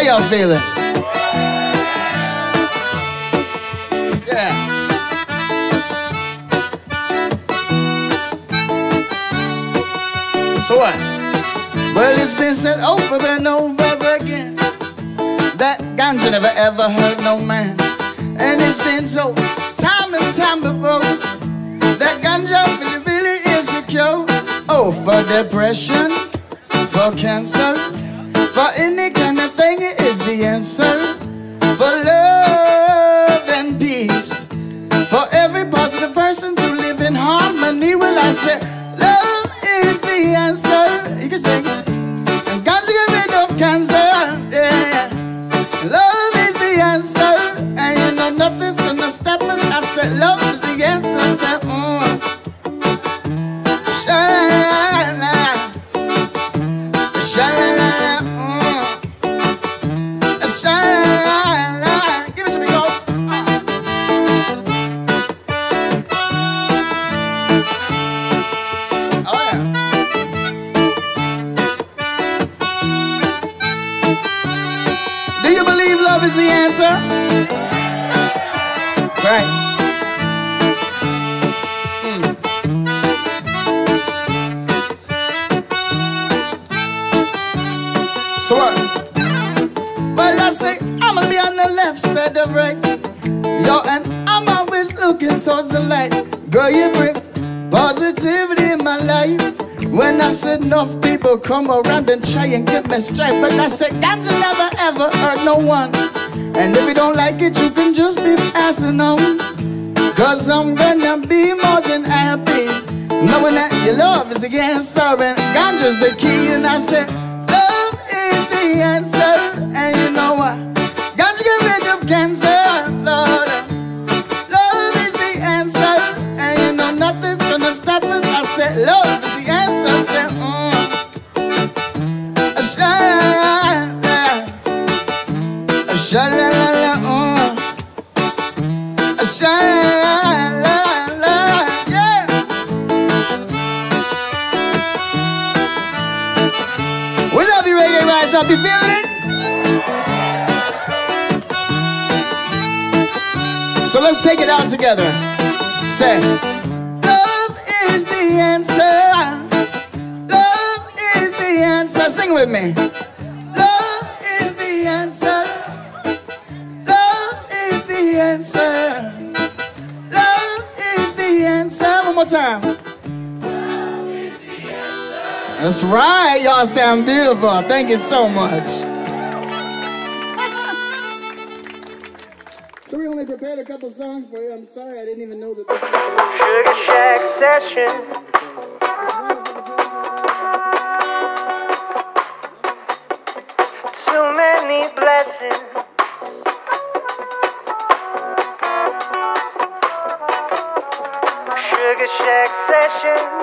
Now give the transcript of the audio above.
How y'all feeling? Yeah. So what? Well, it's been said over and over again that ganja never ever hurt no man. And it's been so time and time before that ganja really, really is the cure. Oh, for depression, for cancer, for any kind of thing, the answer. For love and peace, for every positive person to live in harmony. Well, I said, love is the answer. You can sing. And ganja get rid of cancer. Yeah. Love is the answer. And you know nothing's gonna stop us. I said, love is the answer. I said, mm. Sha-la-la-la. Sha-la-la-la. Mm. Answer? That's right. Mm. So what? Well, I say I'ma be on the left side of right. Yo, and I'm always looking towards the light. Girl, you bring positivity in my life. When I said enough people come around and try and get me strife, but I said ganja never ever hurt no one. And if you don't like it, you can just be passing on. Cause I'm gonna be more than happy. Knowing that your love is the answer and ganja's the key. And I said, love is the answer. And you know what? Ganja get rid of cancer, Uh. Yeah. We love you, Reggae Rise Up. You feeling it? So let's take it out together. Say, Love is the answer. Love is the answer. Sing with me. Love is the answer. The answer. Love is the answer. One more time. That's right. Y'all sound beautiful. Thank you so much. So we only prepared a couple songs for you. I'm sorry, I didn't even know that. Sugar Shack session. Too many blessings. a shack session.